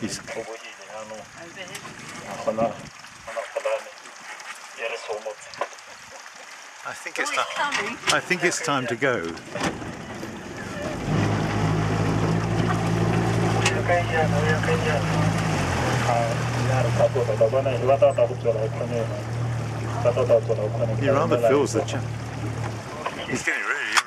He's, ano hona hona polane re I think it's time. I think it's time to go. ya ka yana ya ka yana a ya re ka ba bona batla ta go tswela go kgone ka tswela go kgone He rather feels the chap. He's getting really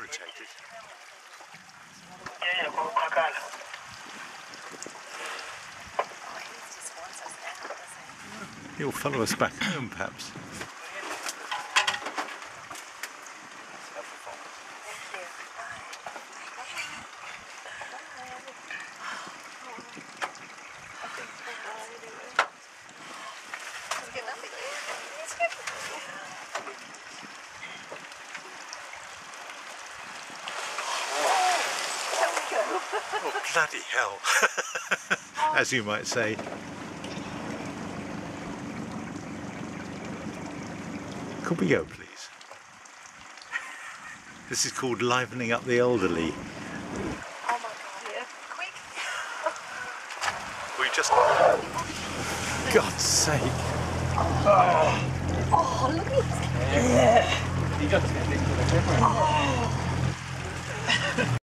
He'll follow us back home, perhaps. Oh, bloody hell. As you might say. Could we go, please? This is called livening up the elderly. Oh my god, yeah. Quick! we just. God's sake. Oh, look at this. you just get into the camera oh.